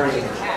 brain.